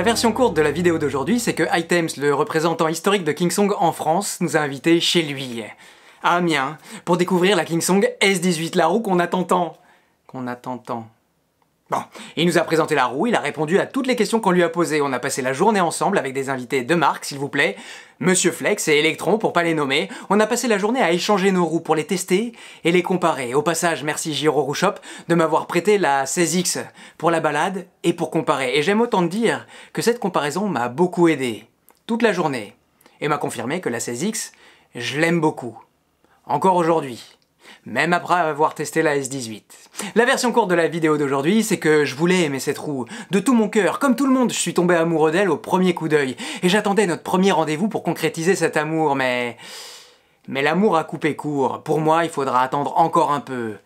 La version courte de la vidéo d'aujourd'hui, c'est que Items, le représentant historique de Kingsong en France, nous a invités chez lui, à Amiens, pour découvrir la Kingsong S18, la roue qu'on attend tant. Qu'on attend tant. Bon, il nous a présenté la roue, il a répondu à toutes les questions qu'on lui a posées. On a passé la journée ensemble avec des invités de marque, s'il vous plaît. Monsieur Flex et Electron, pour pas les nommer. On a passé la journée à échanger nos roues pour les tester et les comparer. Au passage, merci Giro Roushop de m'avoir prêté la 16X pour la balade et pour comparer. Et j'aime autant dire que cette comparaison m'a beaucoup aidé. Toute la journée. Et m'a confirmé que la 16X, je l'aime beaucoup. Encore aujourd'hui même après avoir testé la S18. La version courte de la vidéo d'aujourd'hui, c'est que je voulais aimer cette roue. De tout mon cœur, comme tout le monde, je suis tombé amoureux d'elle au premier coup d'œil. Et j'attendais notre premier rendez-vous pour concrétiser cet amour, mais... Mais l'amour a coupé court. Pour moi, il faudra attendre encore un peu.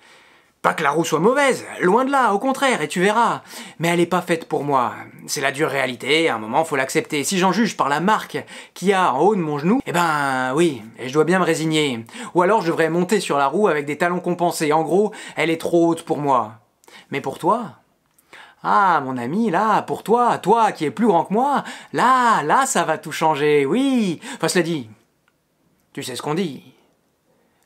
Pas que la roue soit mauvaise, loin de là, au contraire, et tu verras. Mais elle est pas faite pour moi. C'est la dure réalité, à un moment faut l'accepter. Si j'en juge par la marque qu'il y a en haut de mon genou, eh ben oui, et je dois bien me résigner. Ou alors je devrais monter sur la roue avec des talons compensés. En gros, elle est trop haute pour moi. Mais pour toi? Ah, mon ami, là, pour toi, toi qui es plus grand que moi, là, là, ça va tout changer, oui. Enfin, cela dit, tu sais ce qu'on dit.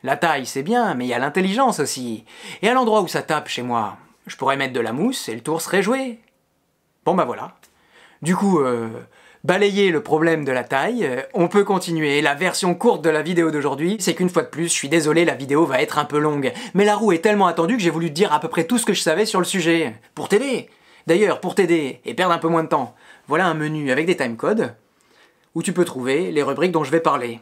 La taille, c'est bien, mais il y a l'intelligence aussi. Et à l'endroit où ça tape chez moi, je pourrais mettre de la mousse et le tour serait joué. Bon bah voilà. Du coup, euh, balayer le problème de la taille, euh, on peut continuer. La version courte de la vidéo d'aujourd'hui, c'est qu'une fois de plus, je suis désolé, la vidéo va être un peu longue. Mais la roue est tellement attendue que j'ai voulu te dire à peu près tout ce que je savais sur le sujet. Pour t'aider. D'ailleurs, pour t'aider et perdre un peu moins de temps, voilà un menu avec des timecodes où tu peux trouver les rubriques dont je vais parler.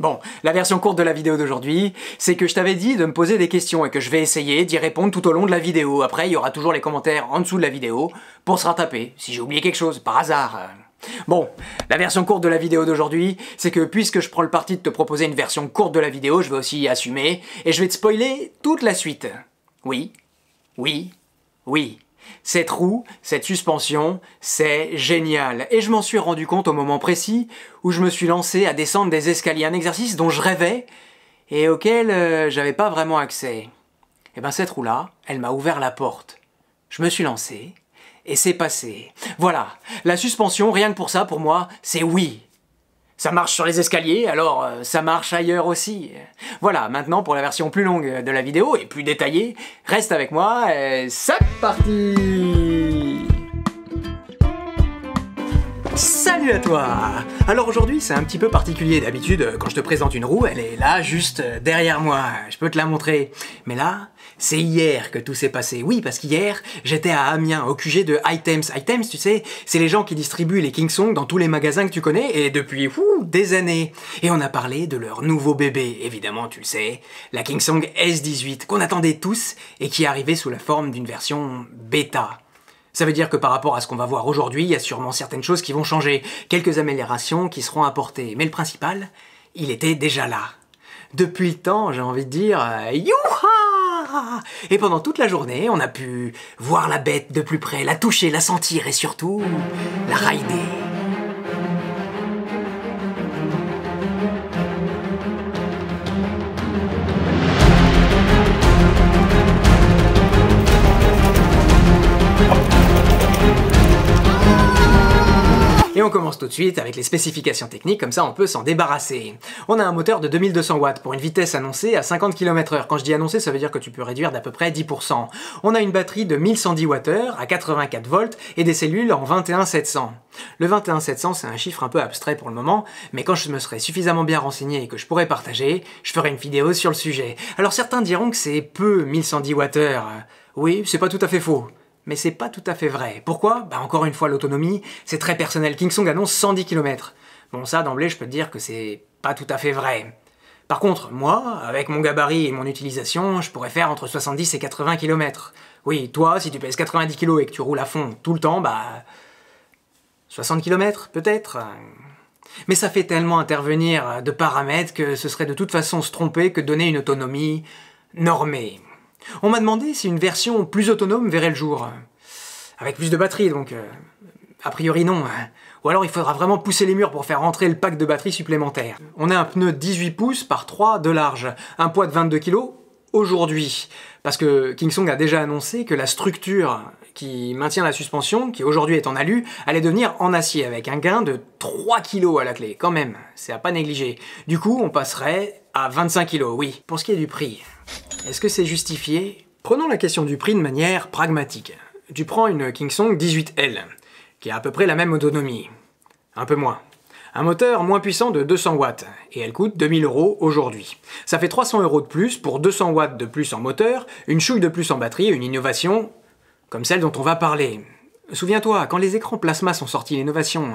Bon, la version courte de la vidéo d'aujourd'hui, c'est que je t'avais dit de me poser des questions et que je vais essayer d'y répondre tout au long de la vidéo. Après, il y aura toujours les commentaires en dessous de la vidéo pour se rattraper, si j'ai oublié quelque chose, par hasard. Bon, la version courte de la vidéo d'aujourd'hui, c'est que puisque je prends le parti de te proposer une version courte de la vidéo, je vais aussi y assumer, et je vais te spoiler toute la suite. Oui, oui, oui. Cette roue, cette suspension, c'est génial. Et je m'en suis rendu compte au moment précis où je me suis lancé à descendre des escaliers, un exercice dont je rêvais et auquel euh, j'avais pas vraiment accès. Et eh ben cette roue-là, elle m'a ouvert la porte. Je me suis lancé et c'est passé. Voilà, la suspension, rien que pour ça, pour moi, c'est oui. Ça marche sur les escaliers, alors euh, ça marche ailleurs aussi. Voilà, maintenant pour la version plus longue de la vidéo et plus détaillée, reste avec moi, et c'est parti Salut à toi Alors aujourd'hui c'est un petit peu particulier d'habitude, quand je te présente une roue, elle est là juste derrière moi, je peux te la montrer. Mais là, c'est hier que tout s'est passé. Oui, parce qu'hier, j'étais à Amiens, au QG de Items. Items, tu sais, c'est les gens qui distribuent les Kingsong dans tous les magasins que tu connais, et depuis, des années. Et on a parlé de leur nouveau bébé, évidemment, tu le sais, la Kingsong S18, qu'on attendait tous, et qui est arrivée sous la forme d'une version bêta. Ça veut dire que par rapport à ce qu'on va voir aujourd'hui, il y a sûrement certaines choses qui vont changer, quelques améliorations qui seront apportées, mais le principal, il était déjà là. Depuis le temps, j'ai envie de dire, euh, youha et pendant toute la journée, on a pu voir la bête de plus près, la toucher, la sentir et surtout la rider. On commence tout de suite avec les spécifications techniques, comme ça on peut s'en débarrasser. On a un moteur de 2200 watts pour une vitesse annoncée à 50 km/h. Quand je dis annoncé, ça veut dire que tu peux réduire d'à peu près 10%. On a une batterie de 1110 Wh à 84 volts et des cellules en 21700. Le 21700, c'est un chiffre un peu abstrait pour le moment, mais quand je me serai suffisamment bien renseigné et que je pourrai partager, je ferai une vidéo sur le sujet. Alors certains diront que c'est peu 1110 Wh. Oui, c'est pas tout à fait faux mais c'est pas tout à fait vrai. Pourquoi? Bah encore une fois, l'autonomie, c'est très personnel. Kingsong annonce 110 km. Bon ça, d'emblée, je peux te dire que c'est pas tout à fait vrai. Par contre, moi, avec mon gabarit et mon utilisation, je pourrais faire entre 70 et 80 km. Oui, toi, si tu pèses 90 kg et que tu roules à fond tout le temps, bah... 60 km, peut-être mais ça fait tellement intervenir de paramètres que ce serait de toute façon se tromper que donner une autonomie normée. On m'a demandé si une version plus autonome verrait le jour. Avec plus de batterie, donc... Euh, a priori non. Ou alors il faudra vraiment pousser les murs pour faire rentrer le pack de batterie supplémentaire. On a un pneu 18 pouces par 3 de large, un poids de 22 kg, aujourd'hui, parce que Kingsong a déjà annoncé que la structure qui maintient la suspension, qui aujourd'hui est en alu, allait devenir en acier, avec un gain de 3 kg à la clé, quand même, c'est à pas négliger. Du coup, on passerait à 25 kg, oui. Pour ce qui est du prix, est-ce que c'est justifié? Prenons la question du prix de manière pragmatique. Tu prends une Kingsong 18L, qui a à peu près la même autonomie. Un peu moins. Un moteur moins puissant de 200 watts, et elle coûte 2000 euros aujourd'hui. Ça fait 300 euros de plus pour 200 watts de plus en moteur, une chouille de plus en batterie, une innovation comme celle dont on va parler. Souviens-toi, quand les écrans plasma sont sortis, l'innovation,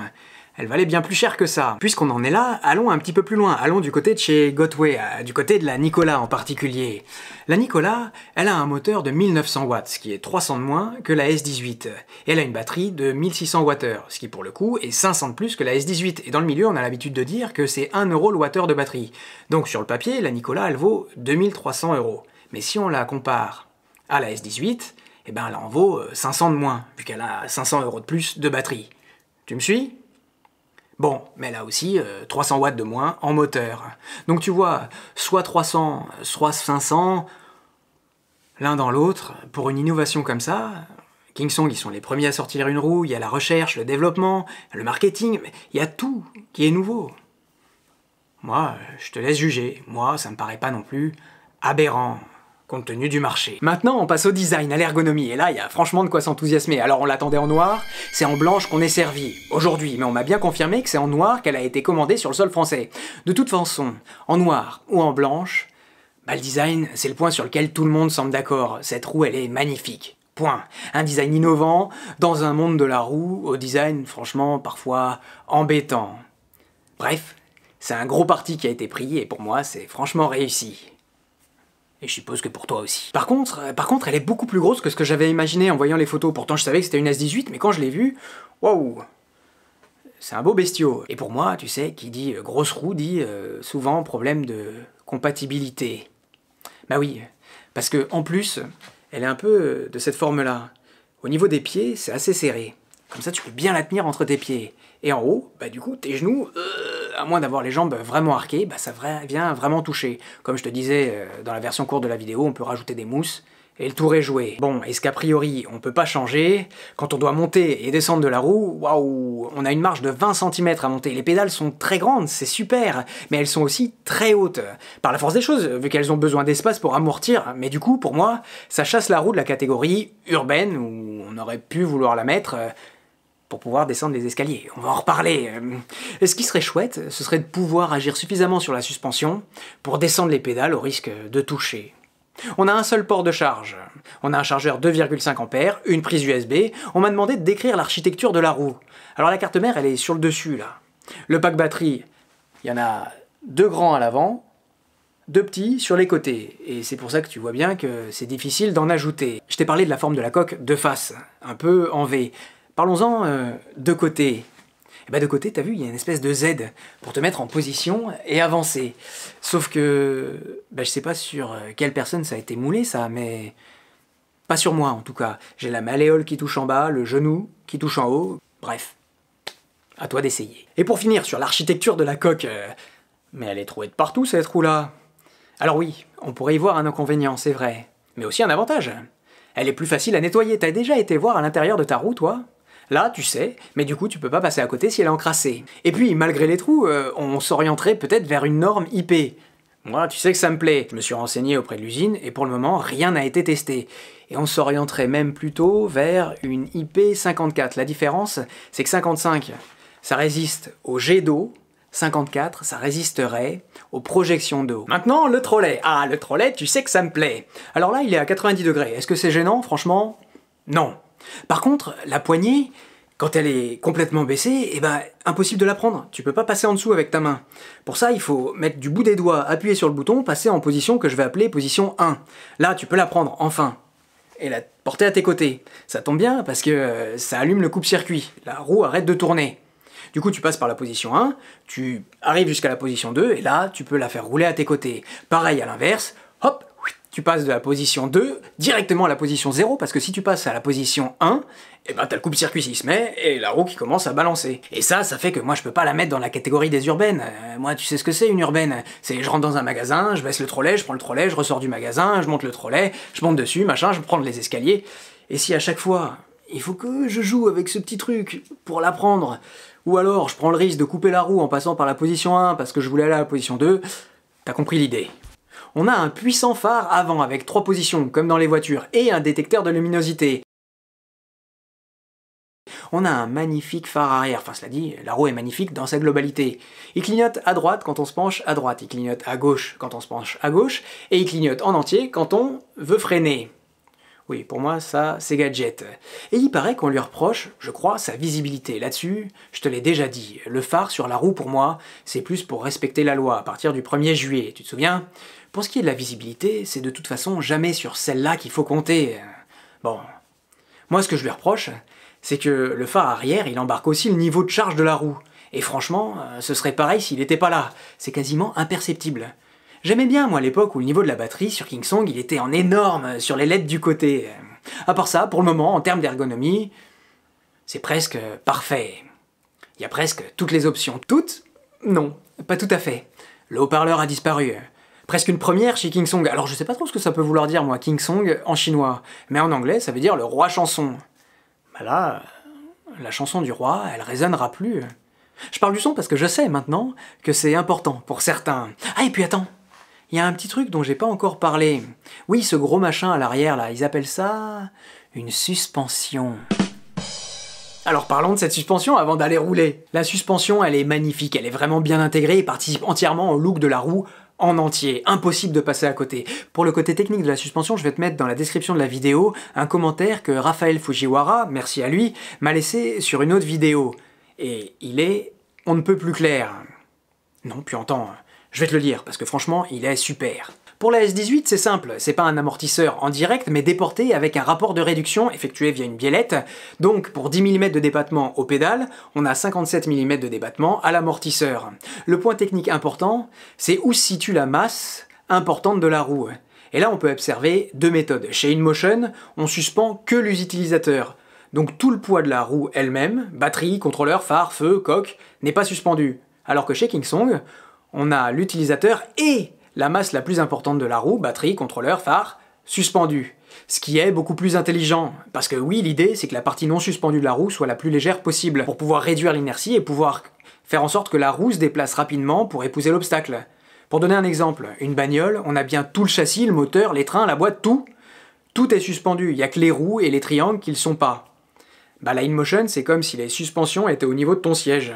elle valait bien plus cher que ça. Puisqu'on en est là, allons un petit peu plus loin, allons du côté de chez Gotway, euh, du côté de la Nicolas en particulier. La Nicolas, elle a un moteur de 1900 watts, ce qui est 300 de moins que la S18. Et elle a une batterie de 1600 Wh, ce qui pour le coup est 500 de plus que la S18. Et dans le milieu, on a l'habitude de dire que c'est 1 euro le watteur de batterie. Donc sur le papier, la Nicolas, elle vaut 2300 euros. Mais si on la compare à la S18, eh ben elle en vaut 500 de moins, vu qu'elle a 500 euros de plus de batterie. Tu me suis? Bon, mais a aussi 300 euh, watts de moins en moteur. Donc tu vois, soit 300, soit 500, l'un dans l'autre, pour une innovation comme ça, Kingsong, ils sont les premiers à sortir une roue, il y a la recherche, le développement, le marketing, il y a tout qui est nouveau. Moi, je te laisse juger. Moi, ça me paraît pas non plus aberrant compte tenu du marché. Maintenant, on passe au design, à l'ergonomie, et là, il y a franchement de quoi s'enthousiasmer. Alors, on l'attendait en noir, c'est en blanche qu'on est servi, aujourd'hui, mais on m'a bien confirmé que c'est en noir qu'elle a été commandée sur le sol français. De toute façon, en noir ou en blanche, bah, le design, c'est le point sur lequel tout le monde semble d'accord. Cette roue, elle est magnifique. Point. Un design innovant, dans un monde de la roue, au design, franchement, parfois embêtant. Bref, c'est un gros parti qui a été pris, et pour moi, c'est franchement réussi. Et je suppose que pour toi aussi. Par contre, euh, par contre, elle est beaucoup plus grosse que ce que j'avais imaginé en voyant les photos. Pourtant, je savais que c'était une S18, mais quand je l'ai vue, waouh C'est un beau bestiau. Et pour moi, tu sais, qui dit euh, grosse roue dit euh, souvent problème de compatibilité. Bah oui, parce que en plus, elle est un peu de cette forme-là. Au niveau des pieds, c'est assez serré. Comme ça, tu peux bien la tenir entre tes pieds. Et en haut, bah du coup, tes genoux, à moins d'avoir les jambes vraiment arquées, bah ça vient vraiment toucher. Comme je te disais euh, dans la version courte de la vidéo, on peut rajouter des mousses et le tour est joué. Bon, est-ce qu'a priori on peut pas changer? Quand on doit monter et descendre de la roue, waouh, on a une marge de 20 cm à monter. Les pédales sont très grandes, c'est super, mais elles sont aussi très hautes. Par la force des choses, vu qu'elles ont besoin d'espace pour amortir, mais du coup, pour moi, ça chasse la roue de la catégorie urbaine, où on aurait pu vouloir la mettre euh, pour pouvoir descendre les escaliers. On va en reparler. Euh, ce qui serait chouette, ce serait de pouvoir agir suffisamment sur la suspension pour descendre les pédales au risque de toucher. On a un seul port de charge. On a un chargeur 2,5 A, une prise USB. On m'a demandé de décrire l'architecture de la roue. Alors la carte mère, elle est sur le dessus là. Le pack batterie, il y en a deux grands à l'avant, deux petits sur les côtés. Et c'est pour ça que tu vois bien que c'est difficile d'en ajouter. Je t'ai parlé de la forme de la coque de face, un peu en V. Parlons-en euh, de côté. Et eh ben de côté, t'as vu, il y a une espèce de Z pour te mettre en position et avancer. Sauf que, ben, je sais pas sur euh, quelle personne ça a été moulé ça, mais pas sur moi en tout cas. J'ai la malléole qui touche en bas, le genou qui touche en haut, bref. À toi d'essayer. Et pour finir sur l'architecture de la coque, euh, mais elle est trouée de partout cette roue-là. Alors oui, on pourrait y voir un inconvénient, c'est vrai, mais aussi un avantage. Elle est plus facile à nettoyer. T'as déjà été voir à l'intérieur de ta roue, toi? Là, tu sais, mais du coup, tu peux pas passer à côté si elle est encrassée. Et puis, malgré les trous, euh, on s'orienterait peut-être vers une norme IP. Moi, tu sais que ça me plaît. Je me suis renseigné auprès de l'usine et pour le moment, rien n'a été testé. Et on s'orienterait même plutôt vers une IP 54. La différence, c'est que 55, ça résiste au jet d'eau. 54, ça résisterait aux projections d'eau. Maintenant, le trolley. Ah, le trolley, tu sais que ça me plaît. Alors là, il est à 90 degrés. Est-ce que c'est gênant? Franchement, non. Par contre, la poignée, quand elle est complètement baissée, eh ben, impossible de la prendre. Tu peux pas passer en dessous avec ta main. Pour ça, il faut mettre du bout des doigts, appuyer sur le bouton, passer en position que je vais appeler position 1. Là, tu peux la prendre, enfin. Et la porter à tes côtés. Ça tombe bien parce que euh, ça allume le coupe-circuit. La roue arrête de tourner. Du coup, tu passes par la position 1, tu arrives jusqu'à la position 2, et là, tu peux la faire rouler à tes côtés. Pareil à l'inverse, hop, tu passes de la position 2 directement à la position 0, parce que si tu passes à la position 1, eh ben t'as le coupe-circuit qui se met et la roue qui commence à balancer. Et ça, ça fait que moi je peux pas la mettre dans la catégorie des urbaines. Euh, moi, tu sais ce que c'est une urbaine? C'est je rentre dans un magasin, je baisse le trolley, je prends le trolley, je ressors du magasin, je monte le trolley, je monte dessus, machin, je prends les escaliers. Et si à chaque fois, il faut que je joue avec ce petit truc pour l'apprendre, ou alors je prends le risque de couper la roue en passant par la position 1 parce que je voulais aller à la position 2, t'as compris l'idée on a un puissant phare avant avec trois positions, comme dans les voitures, et un détecteur de luminosité. On a un magnifique phare arrière, enfin cela dit, la roue est magnifique dans sa globalité. Il clignote à droite quand on se penche à droite, il clignote à gauche quand on se penche à gauche, et il clignote en entier quand on veut freiner. Oui, pour moi, ça, c'est gadget. Et il paraît qu'on lui reproche, je crois, sa visibilité. Là-dessus, je te l'ai déjà dit, le phare sur la roue, pour moi, c'est plus pour respecter la loi à partir du 1er juillet, tu te souviens? Pour ce qui est de la visibilité, c'est de toute façon jamais sur celle-là qu'il faut compter. Bon. Moi, ce que je lui reproche, c'est que le phare arrière, il embarque aussi le niveau de charge de la roue. Et franchement, euh, ce serait pareil s'il n'était pas là. C'est quasiment imperceptible. J'aimais bien, moi, l'époque où le niveau de la batterie sur Kingsong, il était en énorme sur les LED du côté. À part ça, pour le moment, en termes d'ergonomie, c'est presque parfait. Il y a presque toutes les options. Toutes? Non, pas tout à fait. Le haut-parleur a disparu. Presque une première chez Kingsong. Alors je sais pas trop ce que ça peut vouloir dire, moi, Kingsong en chinois. Mais en anglais, ça veut dire le roi chanson. Bah là, la chanson du roi, elle résonnera plus. Je parle du son parce que je sais maintenant que c'est important pour certains. Ah, et puis attends, il y a un petit truc dont j'ai pas encore parlé. Oui, ce gros machin à l'arrière là, ils appellent ça une suspension. Alors parlons de cette suspension avant d'aller rouler. La suspension, elle est magnifique, elle est vraiment bien intégrée et participe entièrement au look de la roue en entier, impossible de passer à côté. Pour le côté technique de la suspension, je vais te mettre dans la description de la vidéo un commentaire que Raphaël Fujiwara, merci à lui, m'a laissé sur une autre vidéo. Et il est on ne peut plus clair. Non, puis entends, je vais te le lire, parce que franchement, il est super. Pour la S18, c'est simple, c'est pas un amortisseur en direct, mais déporté avec un rapport de réduction effectué via une biellette. Donc, pour 10 mm de débattement au pédale, on a 57 mm de débattement à l'amortisseur. Le point technique important, c'est où se situe la masse importante de la roue. Et là, on peut observer deux méthodes. Chez InMotion, on suspend que l'utilisateur. Donc tout le poids de la roue elle-même, batterie, contrôleur, phare, feu, coque, n'est pas suspendu. Alors que chez Kingsong, on a l'utilisateur et la masse la plus importante de la roue, batterie, contrôleur, phare, suspendu. Ce qui est beaucoup plus intelligent, parce que oui, l'idée c'est que la partie non suspendue de la roue soit la plus légère possible, pour pouvoir réduire l'inertie et pouvoir faire en sorte que la roue se déplace rapidement pour épouser l'obstacle. Pour donner un exemple, une bagnole, on a bien tout le châssis, le moteur, les trains, la boîte, tout. Tout est suspendu, il n'y a que les roues et les triangles qui ne le sont pas. Bah la InMotion, c'est comme si les suspensions étaient au niveau de ton siège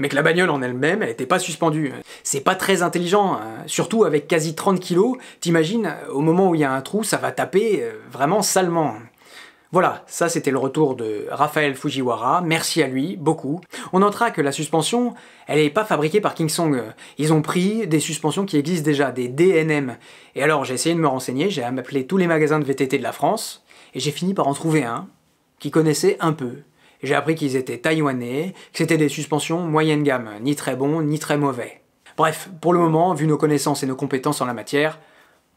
mais que la bagnole en elle-même, elle n'était pas suspendue. C'est pas très intelligent, hein. surtout avec quasi 30 kg, t'imagines, au moment où il y a un trou, ça va taper euh, vraiment salement. Voilà, ça c'était le retour de Raphaël Fujiwara, merci à lui, beaucoup. On notera que la suspension, elle n'est pas fabriquée par Kingsong. Ils ont pris des suspensions qui existent déjà, des DNM. Et alors j'ai essayé de me renseigner, j'ai appelé tous les magasins de VTT de la France, et j'ai fini par en trouver un qui connaissait un peu. J'ai appris qu'ils étaient taïwanais, que c'était des suspensions moyenne gamme, ni très bons, ni très mauvais. Bref, pour le moment, vu nos connaissances et nos compétences en la matière,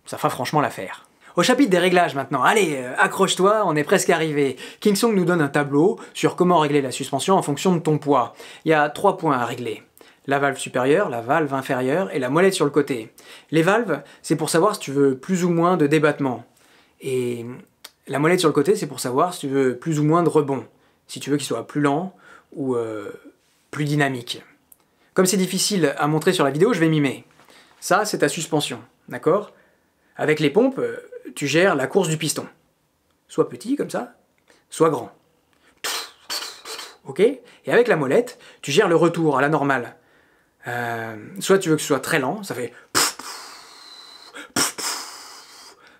ça fera franchement l'affaire. Au chapitre des réglages maintenant, allez, euh, accroche-toi, on est presque arrivé. Kingsong nous donne un tableau sur comment régler la suspension en fonction de ton poids. Il y a trois points à régler. La valve supérieure, la valve inférieure et la molette sur le côté. Les valves, c'est pour savoir si tu veux plus ou moins de débattement. Et la molette sur le côté, c'est pour savoir si tu veux plus ou moins de rebond si tu veux qu'il soit plus lent ou euh, plus dynamique. Comme c'est difficile à montrer sur la vidéo, je vais mimer. Ça, c'est ta suspension, d'accord? Avec les pompes, euh, tu gères la course du piston. Soit petit, comme ça, soit grand. Ok? Et avec la molette, tu gères le retour à la normale. Euh, soit tu veux que ce soit très lent, ça fait...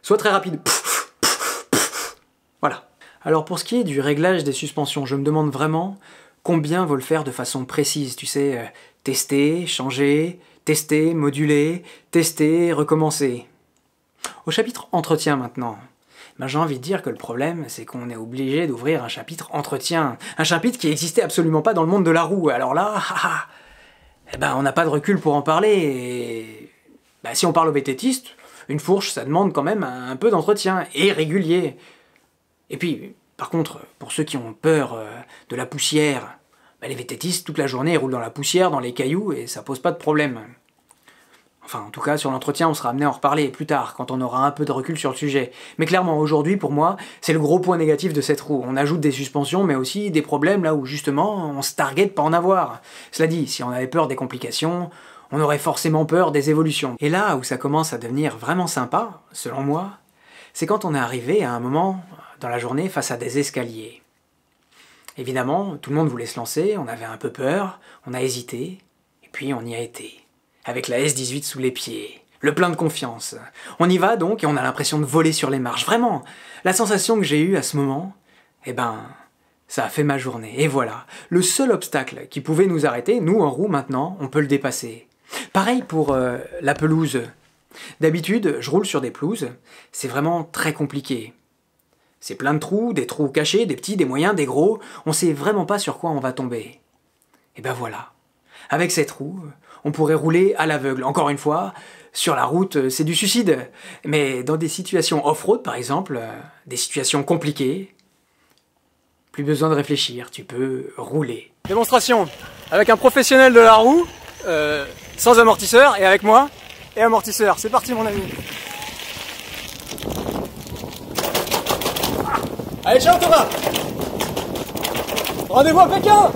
Soit très rapide. Alors pour ce qui est du réglage des suspensions, je me demande vraiment combien veut le faire de façon précise, tu sais, euh, tester, changer, tester, moduler, tester, recommencer. Au chapitre entretien maintenant, ben, j'ai envie de dire que le problème, c'est qu'on est obligé d'ouvrir un chapitre entretien, un chapitre qui n'existait absolument pas dans le monde de la roue. Alors là, eh ben, on n'a pas de recul pour en parler. Et... Ben, si on parle au vététiste, Une fourche, ça demande quand même un peu d'entretien, et régulier. Et puis, par contre, pour ceux qui ont peur euh, de la poussière, bah, les vététistes, toute la journée, roulent dans la poussière, dans les cailloux, et ça pose pas de problème. Enfin, en tout cas, sur l'entretien, on sera amené à en reparler plus tard, quand on aura un peu de recul sur le sujet. Mais clairement, aujourd'hui, pour moi, c'est le gros point négatif de cette roue. On ajoute des suspensions, mais aussi des problèmes là où, justement, on se targuait de pas en avoir. Cela dit, si on avait peur des complications, on aurait forcément peur des évolutions. Et là où ça commence à devenir vraiment sympa, selon moi, c'est quand on est arrivé à un moment la journée face à des escaliers. Évidemment, tout le monde voulait se lancer, on avait un peu peur, on a hésité, et puis on y a été avec la S18 sous les pieds. Le plein de confiance. On y va donc et on a l'impression de voler sur les marches. Vraiment, la sensation que j'ai eue à ce moment, eh ben, ça a fait ma journée. Et voilà, le seul obstacle qui pouvait nous arrêter, nous en roue maintenant, on peut le dépasser. Pareil pour euh, la pelouse. D'habitude, je roule sur des pelouses, c'est vraiment très compliqué. C'est plein de trous, des trous cachés, des petits, des moyens, des gros, on sait vraiment pas sur quoi on va tomber. Et ben voilà. Avec ces trous, on pourrait rouler à l'aveugle. Encore une fois, sur la route, c'est du suicide. Mais dans des situations off-road, par exemple, euh, des situations compliquées, plus besoin de réfléchir, tu peux rouler. Démonstration avec un professionnel de la roue, euh, sans amortisseur, et avec moi, et amortisseur. C'est parti mon ami. Allez, ciao Thomas Rendez-vous à Pékin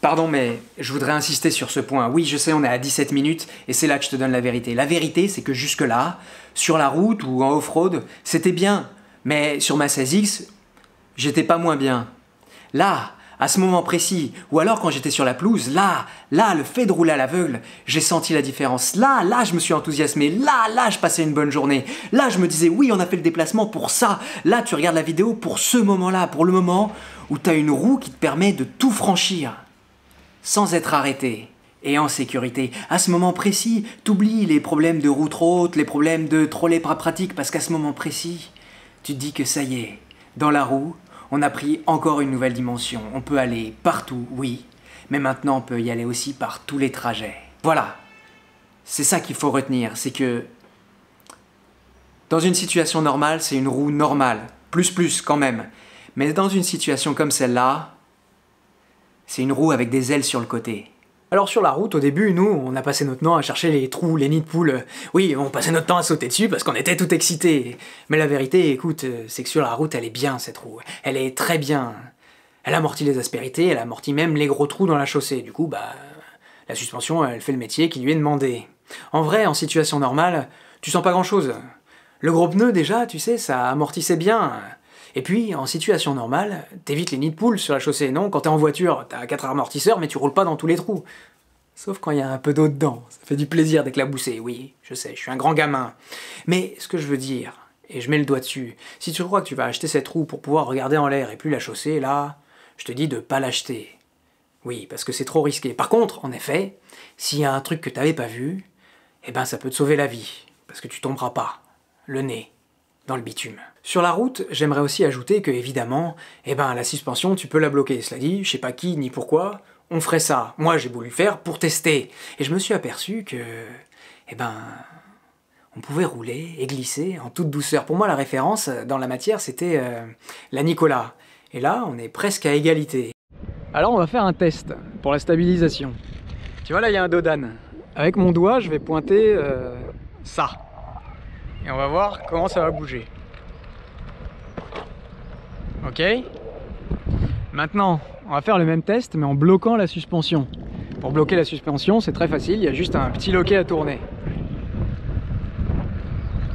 Pardon, mais je voudrais insister sur ce point. Oui, je sais, on est à 17 minutes, et c'est là que je te donne la vérité. La vérité, c'est que jusque-là, sur la route ou en off-road, c'était bien. Mais sur ma 16X, j'étais pas moins bien. Là, à ce moment précis, ou alors quand j'étais sur la pelouse, là, là, le fait de rouler à l'aveugle, j'ai senti la différence. Là, là, je me suis enthousiasmé. Là, là, je passais une bonne journée. Là, je me disais, oui, on a fait le déplacement pour ça. Là, tu regardes la vidéo pour ce moment-là, pour le moment où tu as une roue qui te permet de tout franchir sans être arrêté et en sécurité. À ce moment précis, t'oublies les problèmes de route haute, les problèmes de trolley pratique, parce qu'à ce moment précis, tu te dis que ça y est, dans la roue, on a pris encore une nouvelle dimension. On peut aller partout, oui, mais maintenant on peut y aller aussi par tous les trajets. Voilà, c'est ça qu'il faut retenir, c'est que dans une situation normale, c'est une roue normale, plus plus quand même. Mais dans une situation comme celle-là, c'est une roue avec des ailes sur le côté. Alors sur la route, au début, nous, on a passé notre temps à chercher les trous, les nids de poules. Oui, on passait notre temps à sauter dessus parce qu'on était tout excités. Mais la vérité, écoute, c'est que sur la route, elle est bien, cette roue. Elle est très bien. Elle amortit les aspérités, elle amortit même les gros trous dans la chaussée. Du coup, bah, la suspension, elle fait le métier qui lui est demandé. En vrai, en situation normale, tu sens pas grand-chose. Le gros pneu, déjà, tu sais, ça amortissait bien. Et puis, en situation normale, t'évites les nids de poules sur la chaussée. Non, quand t'es en voiture, t'as quatre amortisseurs, mais tu roules pas dans tous les trous. Sauf quand il y a un peu d'eau dedans. Ça fait du plaisir d'éclabousser, oui, je sais, je suis un grand gamin. Mais ce que je veux dire, et je mets le doigt dessus, si tu crois que tu vas acheter cette roue pour pouvoir regarder en l'air et plus la chaussée, là, je te dis de pas l'acheter. Oui, parce que c'est trop risqué. Par contre, en effet, s'il y a un truc que t'avais pas vu, eh ben ça peut te sauver la vie, parce que tu tomberas pas, le nez, dans le bitume. Sur la route, j'aimerais aussi ajouter que, évidemment, eh ben, la suspension, tu peux la bloquer. Cela dit, je sais pas qui ni pourquoi, on ferait ça. Moi, j'ai voulu faire pour tester. Et je me suis aperçu que, eh ben, on pouvait rouler et glisser en toute douceur. Pour moi, la référence dans la matière, c'était euh, la Nicolas. Et là, on est presque à égalité. Alors, on va faire un test pour la stabilisation. Tu vois, là, il y a un dodan. Avec mon doigt, je vais pointer euh, ça. Et on va voir comment ça va bouger. Ok Maintenant, on va faire le même test, mais en bloquant la suspension. Pour bloquer la suspension, c'est très facile, il y a juste un petit loquet à tourner.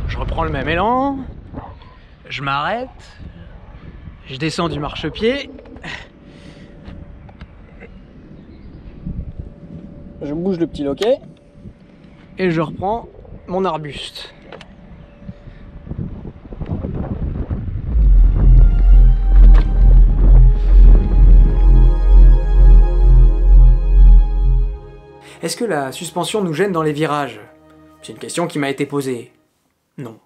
Je reprends le même élan, je m'arrête, je descends du marchepied, je bouge le petit loquet, et je reprends mon arbuste. Est-ce que la suspension nous gêne dans les virages? C'est une question qui m'a été posée. Non.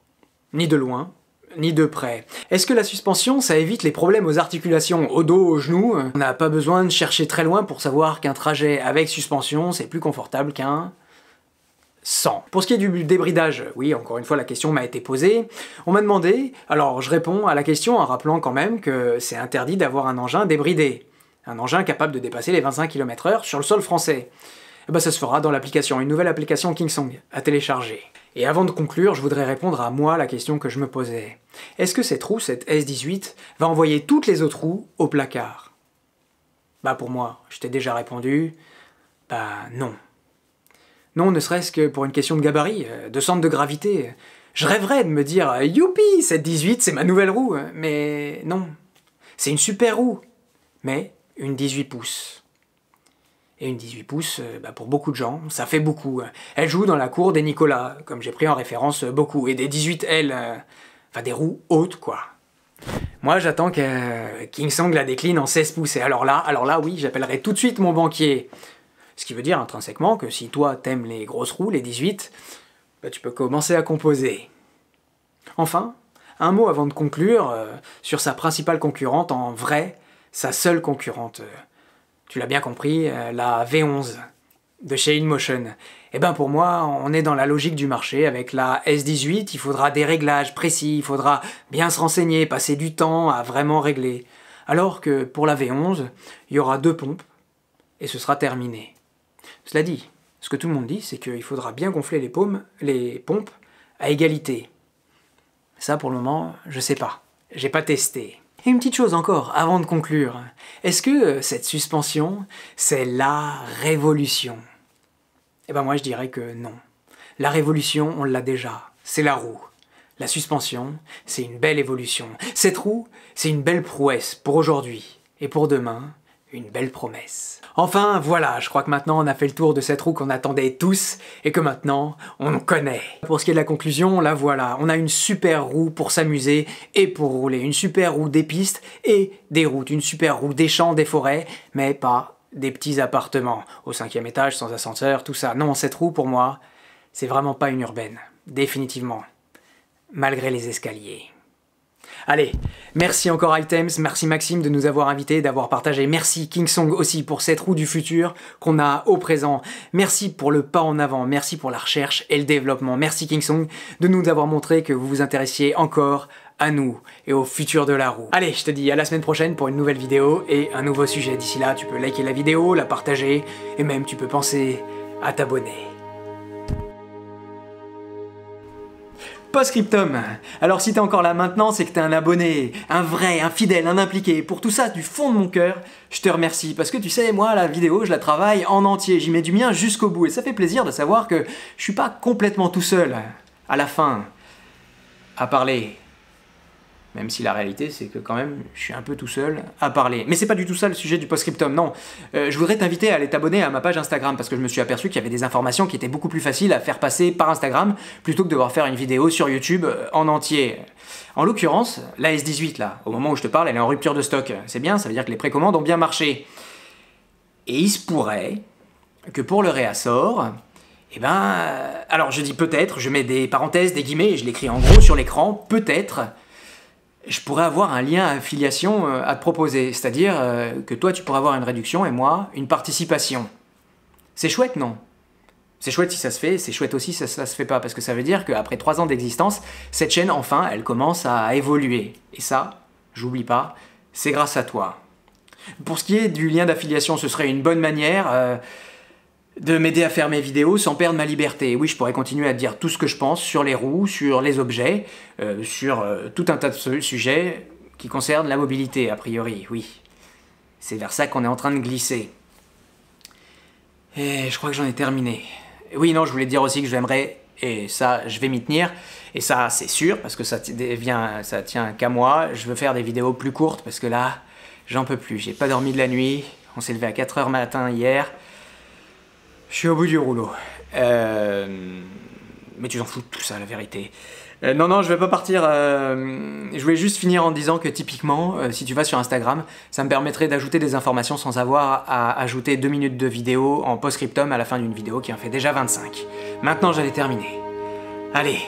Ni de loin. ni de près. Est-ce que la suspension, ça évite les problèmes aux articulations, au dos, aux genoux? On n'a pas besoin de chercher très loin pour savoir qu'un trajet avec suspension, c'est plus confortable qu'un sans. Pour ce qui est du débridage, oui, encore une fois, la question m'a été posée. On m'a demandé, alors je réponds à la question en rappelant quand même que c'est interdit d'avoir un engin débridé. Un engin capable de dépasser les 25 km/h sur le sol français. Eh ben, ça se fera dans l'application, une nouvelle application Kingsong à télécharger. Et avant de conclure, je voudrais répondre à moi la question que je me posais. Est-ce que cette roue, cette S18, va envoyer toutes les autres roues au placard? Bah pour moi, je t'ai déjà répondu, bah non. Non, ne serait-ce que pour une question de gabarit, euh, de centre de gravité. Je rêverais de me dire Youpi, cette 18, c'est ma nouvelle roue. Mais non. C'est une super roue. Mais une 18 pouces. Et une 18 pouces, euh, bah, pour beaucoup de gens, ça fait beaucoup. Elle joue dans la cour des Nicolas, comme j'ai pris en référence beaucoup. Et des 18L, euh, enfin des roues hautes, quoi. Moi, j'attends que King Song la décline en 16 pouces. Et alors là, alors là, oui, j'appellerai tout de suite mon banquier. Ce qui veut dire intrinsèquement que si toi t'aimes les grosses roues, les 18, bah, tu peux commencer à composer. Enfin, un mot avant de conclure euh, sur sa principale concurrente, en vrai, sa seule concurrente. Tu l'as bien compris, euh, la V11 de chez InMotion. Eh ben pour moi, on est dans la logique du marché. Avec la S18, il faudra des réglages précis, il faudra bien se renseigner, passer du temps à vraiment régler. Alors que pour la V11, il y aura deux pompes et ce sera terminé. Cela dit, ce que tout le monde dit, c'est qu'il faudra bien gonfler les, paumes, les pompes à égalité. Ça, pour le moment, je sais pas. J'ai pas testé. Et une petite chose encore, avant de conclure. Est-ce que euh, cette suspension, c'est la révolution? Eh ben moi, je dirais que non. La révolution, on l'a déjà. C'est la roue. La suspension, c'est une belle évolution. Cette roue, c'est une belle prouesse pour aujourd'hui et pour demain une belle promesse. Enfin, voilà, je crois que maintenant on a fait le tour de cette roue qu'on attendait tous et que maintenant on connaît. Pour ce qui est de la conclusion, la voilà, on a une super roue pour s'amuser et pour rouler, une super roue des pistes et des routes, une super roue des champs, des forêts, mais pas des petits appartements au cinquième étage sans ascenseur, tout ça. Non, cette roue pour moi, c'est vraiment pas une urbaine, définitivement, malgré les escaliers. Allez, merci encore Items, merci Maxime de nous avoir invités, d'avoir partagé. Merci Kingsong aussi pour cette roue du futur qu'on a au présent. Merci pour le pas en avant, merci pour la recherche et le développement. Merci Kingsong de nous avoir montré que vous vous intéressiez encore à nous et au futur de la roue. Allez, je te dis à la semaine prochaine pour une nouvelle vidéo et un nouveau sujet. D'ici là, tu peux liker la vidéo, la partager et même tu peux penser à t'abonner. Postscriptum. Alors si t'es encore là maintenant, c'est que t'es un abonné, un vrai, un fidèle, un impliqué. Pour tout ça, du fond de mon cœur, je te remercie. Parce que tu sais, moi, la vidéo, je la travaille en entier. J'y mets du mien jusqu'au bout. Et ça fait plaisir de savoir que je suis pas complètement tout seul, à la fin, à parler. Même si la réalité, c'est que quand même, je suis un peu tout seul à parler. Mais c'est pas du tout ça le sujet du postscriptum, non. Euh, je voudrais t'inviter à aller t'abonner à ma page Instagram parce que je me suis aperçu qu'il y avait des informations qui étaient beaucoup plus faciles à faire passer par Instagram plutôt que de devoir faire une vidéo sur YouTube euh, en entier. En l'occurrence, la S18 là, au moment où je te parle, elle est en rupture de stock. C'est bien, ça veut dire que les précommandes ont bien marché. Et il se pourrait que pour le réassort, eh ben, euh, alors je dis peut-être, je mets des parenthèses, des guillemets, et je l'écris en gros sur l'écran, peut-être je pourrais avoir un lien affiliation euh, à te proposer. C'est-à-dire euh, que toi, tu pourrais avoir une réduction et moi, une participation. C'est chouette, non? C'est chouette si ça se fait, c'est chouette aussi si ça, ne se fait pas, parce que ça veut dire qu'après trois ans d'existence, cette chaîne, enfin, elle commence à évoluer. Et ça, j'oublie pas, c'est grâce à toi. Pour ce qui est du lien d'affiliation, ce serait une bonne manière. Euh, de m'aider à faire mes vidéos sans perdre ma liberté. Oui, je pourrais continuer à dire tout ce que je pense sur les roues, sur les objets, euh, sur euh, tout un tas de sujets qui concernent la mobilité, a priori, oui. C'est vers ça qu'on est en train de glisser. Et je crois que j'en ai terminé. Oui, non, je voulais dire aussi que j'aimerais, et ça, je vais m'y tenir, et ça, c'est sûr, parce que ça, vient, ça tient qu'à moi, je veux faire des vidéos plus courtes, parce que là, j'en peux plus. J'ai pas dormi de la nuit, on s'est levé à 4h matin hier, je suis au bout du rouleau. Euh, mais tu t'en fous de tout ça, la vérité. Euh, non, non, je vais pas partir. Euh, je voulais juste finir en disant que typiquement, si tu vas sur Instagram, ça me permettrait d'ajouter des informations sans avoir à ajouter deux minutes de vidéo en post-scriptum à la fin d'une vidéo qui en fait déjà 25. Maintenant, j'allais terminer. Allez.